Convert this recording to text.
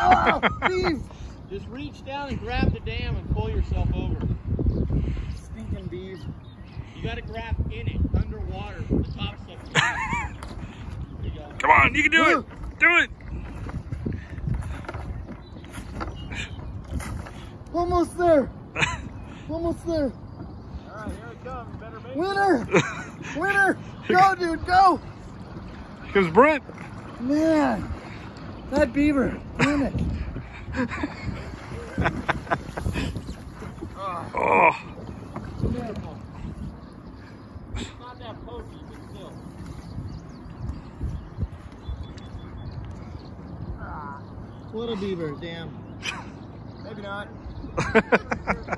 Oh, beef! Just reach down and grab the dam and pull yourself over. Stinking beef. You gotta grab in it, underwater, the top stuff. There you go. Come on, you can do it. Do it. Almost there. Almost there. Alright, here it comes. Better make Winner! Winner! Go, dude, go! Here comes Brent. Man, that beaver, damn it. Oh, Careful. It's not that pokey, but still. What a beaver, damn. Maybe not.